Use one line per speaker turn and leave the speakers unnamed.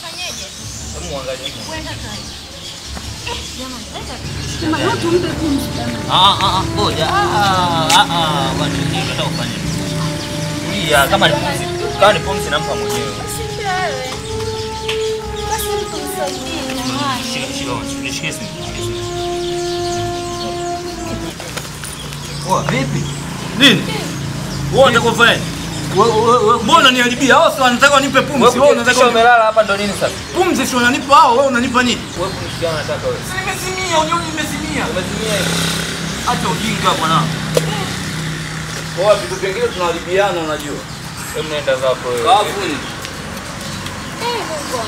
Kafanyeje?
Hebu muangalie.
Kwenda jamani.
Ah ah ah. Ah ah ah, kama ni pumzi, kama ni pumzi nampa mwenyewe. Vipi?
Nini? Wewe unataka ufanye? Mbona unaniharibia? Hao si wanataka wanipe pumzi. Wewe unataka
umelala hapa ndo nini sasa?
pumzi si unanipa hao, wewe unanipa nini?
Wewe pumzi gani unataka wewe?
Sasa nimezimia, unioni nimezimia.
Umezimia.
Acha ujinga bwana. Poa, vitu vingine tunaharibiana unajua.
Hebu nenda zako wewe.
Eh, Mungu.